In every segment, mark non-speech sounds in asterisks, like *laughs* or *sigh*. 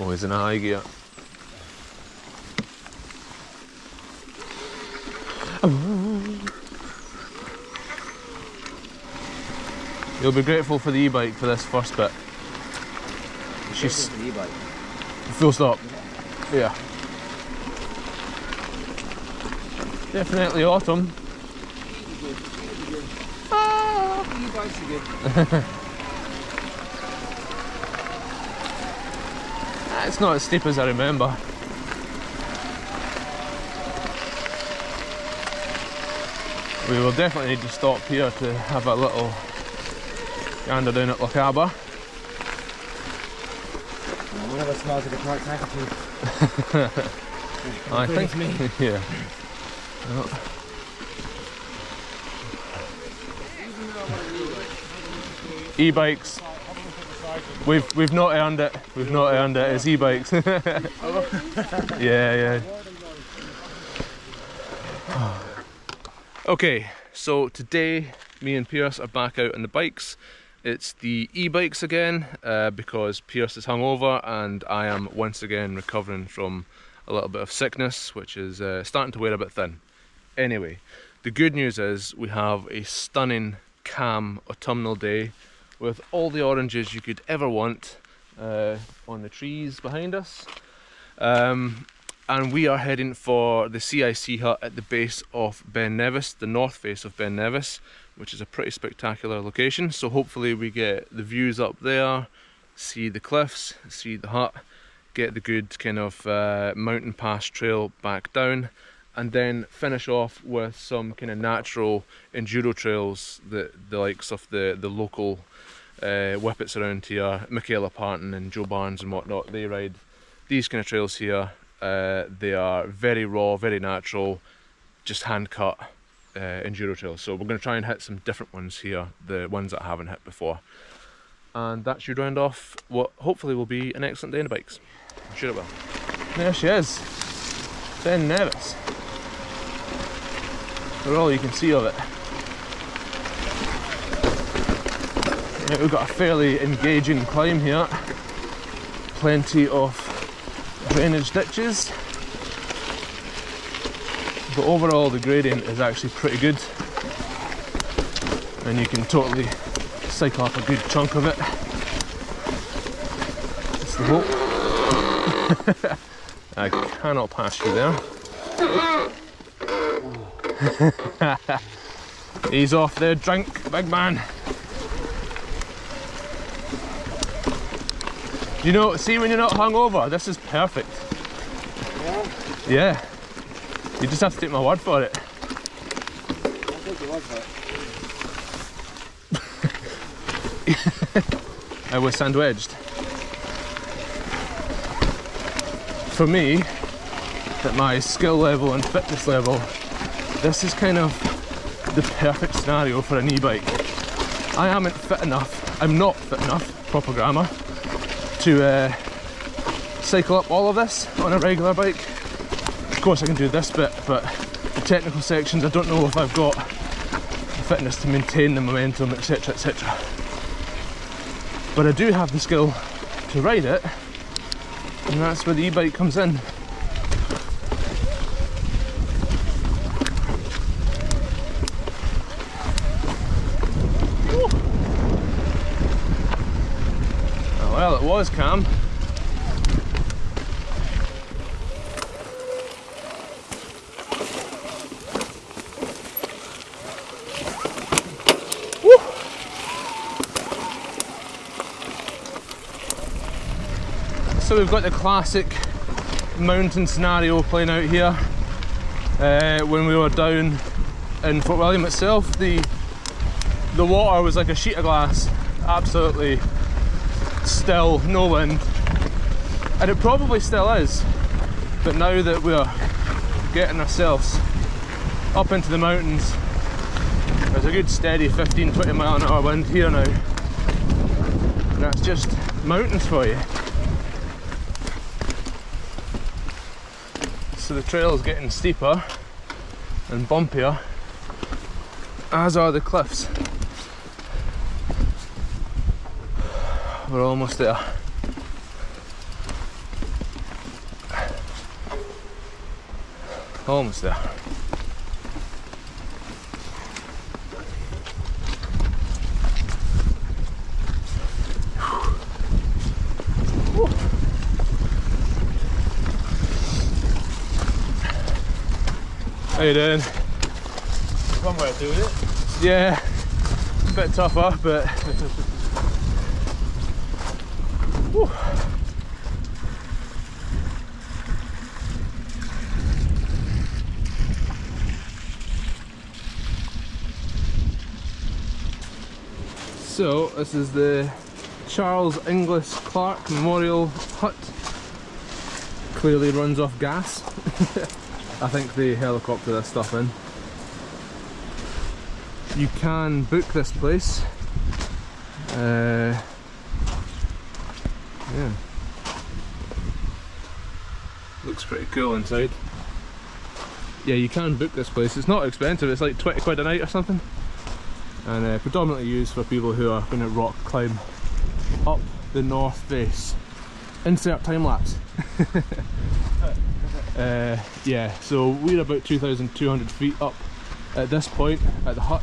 Oh, he's in a high gear. You'll be grateful for the e-bike for this first bit. She's the e-bike. full stop. Yeah. Definitely autumn. E-bikes are good. *laughs* Ah, It's not as steep as I remember. We will definitely need to stop here to have a little gander down at Lochaber. One of us smells like a handkerchief. I think, me. *laughs* yeah. E-bikes. We've we've not earned it. We've not earned it. It's e-bikes. *laughs* yeah, yeah. Okay, so today me and Piers are back out on the bikes. It's the e-bikes again uh, because Piers is hungover and I am once again recovering from a little bit of sickness, which is uh, starting to wear a bit thin. Anyway, the good news is we have a stunning, calm autumnal day with all the oranges you could ever want uh, on the trees behind us. Um, and we are heading for the CIC hut at the base of Ben Nevis, the north face of Ben Nevis, which is a pretty spectacular location. So hopefully we get the views up there, see the cliffs, see the hut, get the good kind of uh, mountain pass trail back down, and then finish off with some kind of natural enduro trails that the likes of the the local uh, whippets around here, Michaela Parton and Joe Barnes and whatnot, they ride these kind of trails here. Uh, they are very raw, very natural, just hand cut uh, enduro trails. So we're going to try and hit some different ones here, the ones that I haven't hit before. And that should round off what hopefully will be an excellent day in the bikes. I'm sure it will. There she is, Ben Nevis. For all you can see of it. We've got a fairly engaging climb here. Plenty of drainage ditches. But overall the gradient is actually pretty good. And you can totally cycle up a good chunk of it. That's the hope. *laughs* I cannot pass you there. *laughs* He's off there drunk, big man. You know, see when you're not hungover, this is perfect. Yeah. You just have to take my word for it. *laughs* I was sandwiched. For me, at my skill level and fitness level, this is kind of the perfect scenario for an e-bike. I am not fit enough, I'm not fit enough, proper grammar, to uh, cycle up all of this on a regular bike. Of course I can do this bit, but the technical sections I don't know if I've got the fitness to maintain the momentum, etc, etc. But I do have the skill to ride it, and that's where the e-bike comes in. Woo. Oh, well, it was calm. So we've got the classic mountain scenario playing out here. Uh, when we were down in Fort William itself, the the water was like a sheet of glass, absolutely still, no wind, and it probably still is. But now that we're getting ourselves up into the mountains, there's a good steady 15-20 mile an hour wind here now, and that's just mountains for you. So the trail's getting steeper and bumpier, as are the cliffs. we're almost there. Almost there. How you doing? One way of doing it. Yeah, a bit tougher, but Whew. So, this is the Charles Inglis Clark Memorial Hut. Clearly runs off gas. *laughs* I think they helicopter this stuff in you can book this place. Uh, yeah. Looks pretty cool inside. Yeah, you can book this place. It's not expensive, it's like 20 quid a night or something. And uh, predominantly used for people who are going to rock climb up the north face. Insert time lapse. *laughs* uh, yeah, so we're about 2,200 feet up at this point at the hut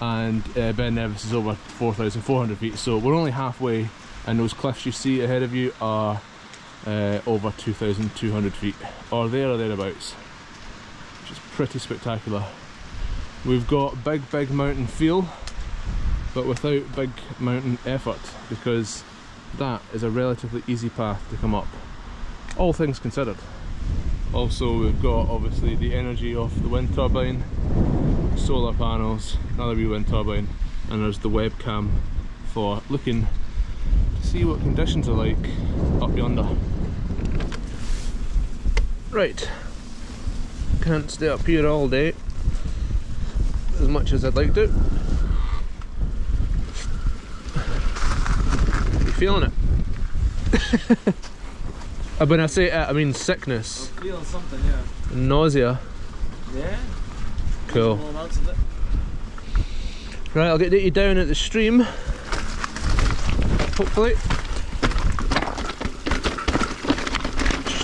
and uh, Ben Nevis is over 4,400 feet so we're only halfway and those cliffs you see ahead of you are uh, over 2,200 feet. Or there or thereabouts. Which is pretty spectacular. We've got big big mountain feel but without big mountain effort because that is a relatively easy path to come up. All things considered. Also we've got obviously the energy of the wind turbine, solar panels, another wee wind turbine and there's the webcam for looking see what conditions are like up yonder. Right, can't stay up here all day as much as I'd like to. You feeling it? *laughs* Uh, when I say uh, I mean sickness. I'm feeling something, yeah. Nausea. Yeah? Cool. Small amounts of it. Right, I'll get you down at the stream. Hopefully.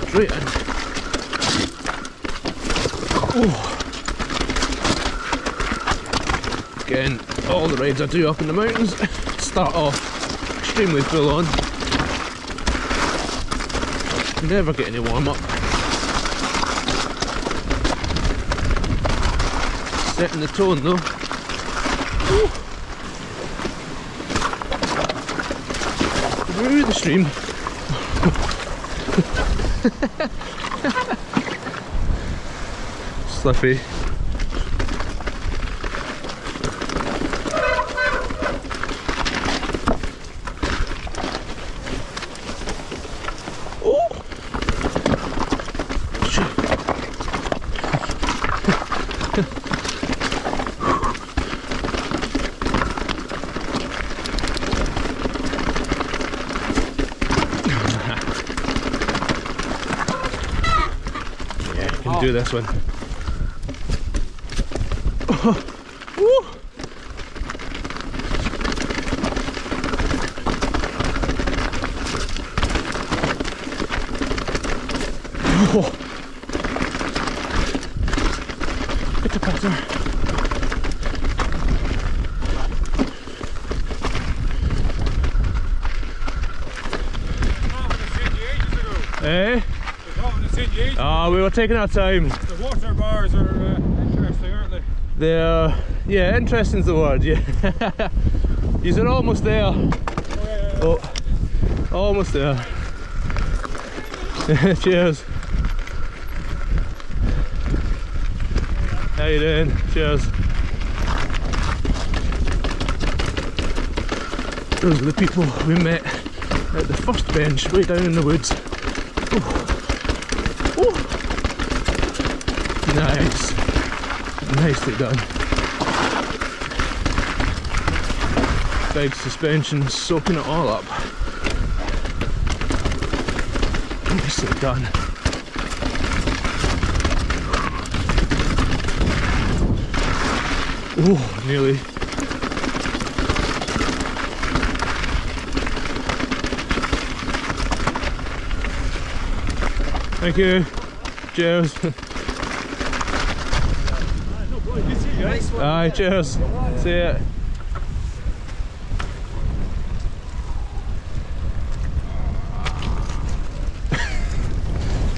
Straight in. Oh. Again, all the rides I do up in the mountains *laughs* start off extremely full on. Never get any warm up. Setting the tone though. Ooh. Through the stream. *laughs* Slippy. This one. Oh. Get the cutter. Eh? Ah, we were taking our time. The water bars are uh, interesting, aren't they? They're, yeah, interesting's the word, yeah. *laughs* These are almost there. Oh, yeah, yeah, yeah. Oh, almost there. *laughs* Cheers. How you doing? Cheers. Those are the people we met at the first bench way down in the woods. Ooh. Nice. Nicely done. Big suspension soaking it all up. Nicely done. Oh, nearly. Thank you. Cheers. Aye, cheers. See ya.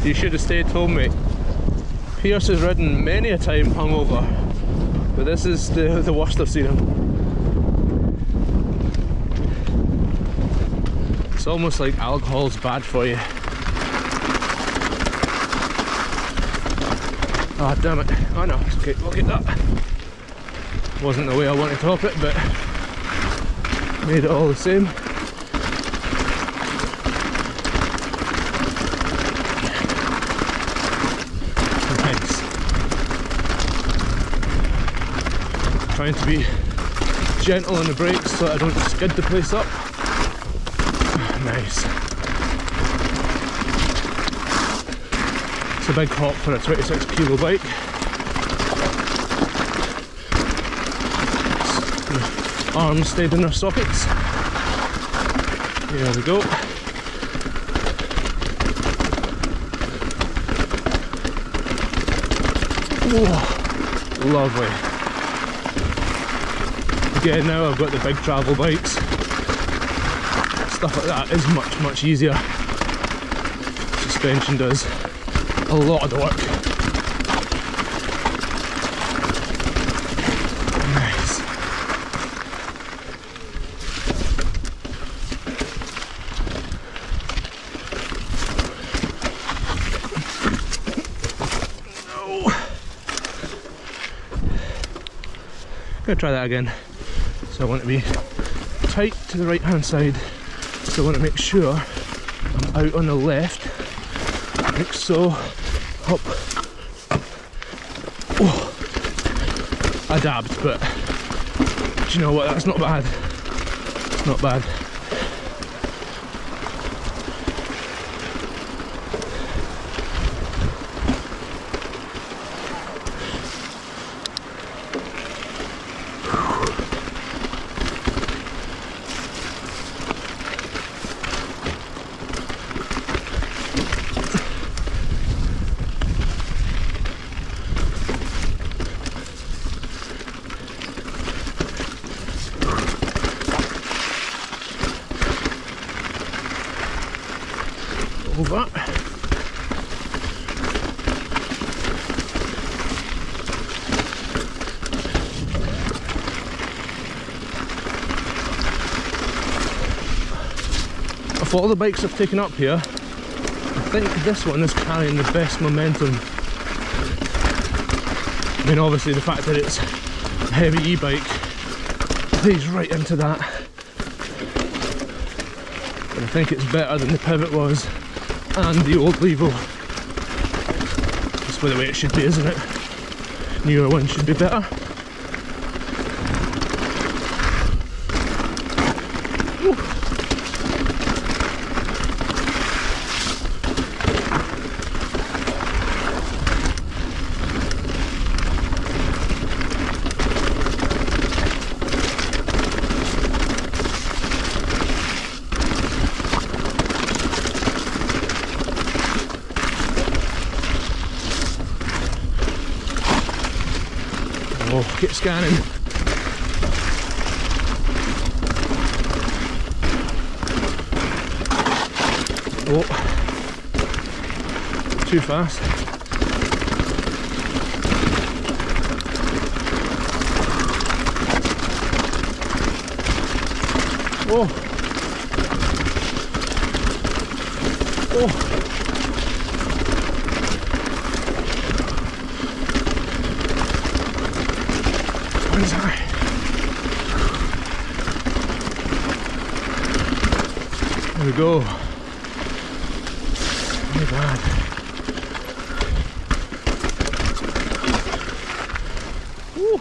you should have stayed home, mate. Piers has ridden many a time hungover, but this is the, the worst I've seen him. It's almost like alcohol's bad for you. Ah, damn it. I know, okay, look at that. Wasn't the way I wanted to hop it, but made it all the same. Nice. Trying to be gentle on the brakes so I don't skid the place up. *sighs* Nice. It's a big hop for a 26 kilo bike. Arms stayed in their sockets. There we go. Whoa, lovely. Again, now I've got the big travel bikes. Stuff like that is much, much easier. Suspension does a lot of the work. Nice. No. Gonna try that again. So I want to be tight to the right hand side. So I want to make sure I'm out on the left like so. Hop. Oh. I dabbed, but do you know what? That's not bad. It's not bad. Over. Of all the bikes I've taken up here, I think this one is carrying the best momentum. I mean, obviously, the fact that it's a heavy e-bike plays right into that. I think it's better than the pivot was and the old Levo. That's the way it should be, isn't it? Newer ones should be better. Oh, get scanning. Oh, too fast. Oh. Oh. There we go. Not bad. Woo.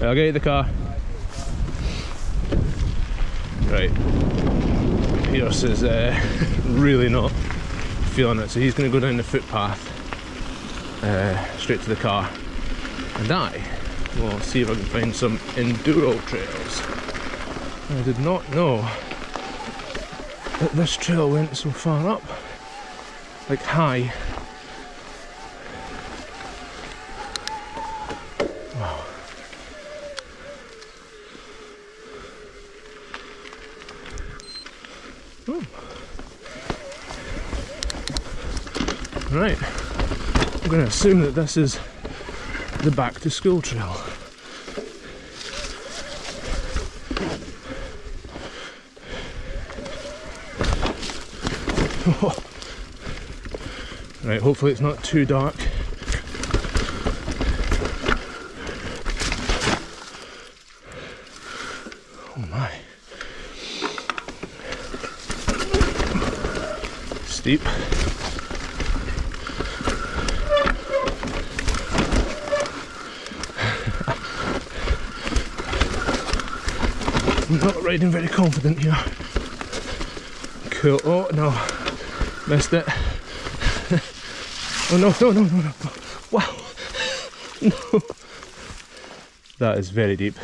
I'll get you the car. Right. Piers is uh, *laughs* really not feeling it, so he's going to go down the footpath uh, straight to the car and I will see if I can find some enduro trails. I did not know that this trail went so far up, like high. Wow. Ooh. Right, I'm going to assume that this is the back to school trail. *laughs* Right, hopefully it's not too dark. Oh my. Steep. Not riding very confident here. Cool. Oh no, missed it. *laughs* oh no, no, no, no, no. Wow. *laughs* No. That is very deep.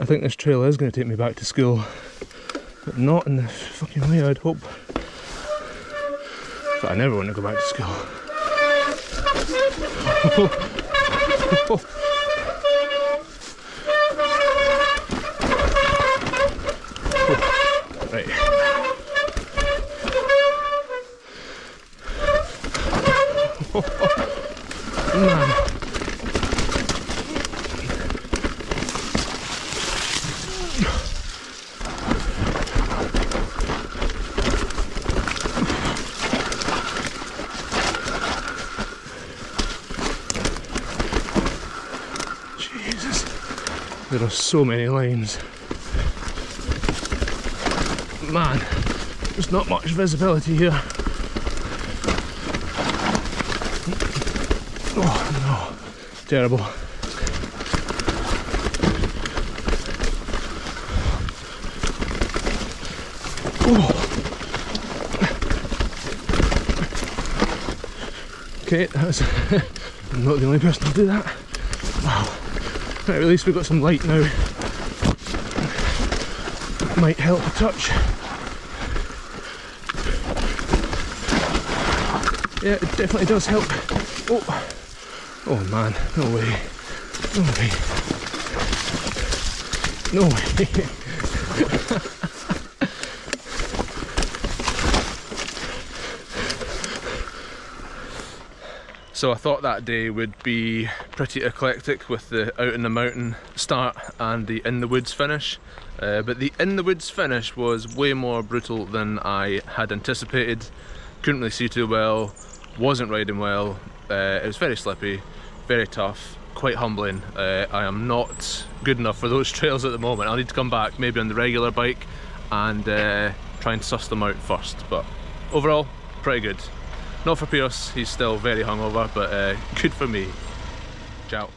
I think this trail is going to take me back to school, but not in the fucking way I'd hope. But I never want to go back to school. *laughs* Oh. right. Man. Jesus. There are so many lines. Man, there's not much visibility here. Oh no, terrible. Oh. Okay, that's I'm *laughs* not the only person to do that. Wow. Right, at least we've got some light now. Might help a touch. Yeah, it definitely does help. Oh, oh man, no way, no way, no way. *laughs* So I thought that day would be pretty eclectic with the out in the mountain start and the in the woods finish. Uh, but the in the woods finish was way more brutal than I had anticipated. Couldn't really see too well, wasn't riding well, uh, it was very slippy, very tough, quite humbling. Uh, I am not good enough for those *laughs* trails at the moment. I'll need to come back maybe on the regular bike and uh, try and suss them out first. But overall, pretty good. Not for Piers, he's still very hungover, but uh, good for me. Ciao.